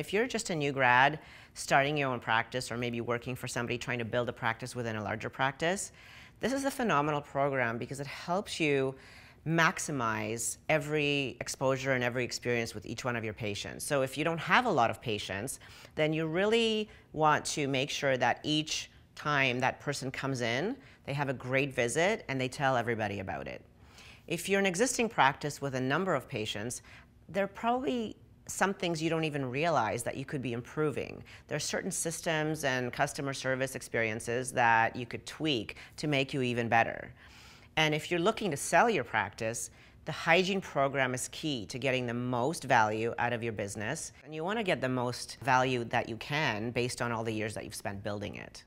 If you're just a new grad starting your own practice or maybe working for somebody trying to build a practice within a larger practice, this is a phenomenal program because it helps you maximize every exposure and every experience with each one of your patients. So if you don't have a lot of patients, then you really want to make sure that each time that person comes in, they have a great visit and they tell everybody about it. If you're an existing practice with a number of patients, they're probably some things you don't even realize that you could be improving. There are certain systems and customer service experiences that you could tweak to make you even better. And if you're looking to sell your practice, the hygiene program is key to getting the most value out of your business. And you want to get the most value that you can based on all the years that you've spent building it.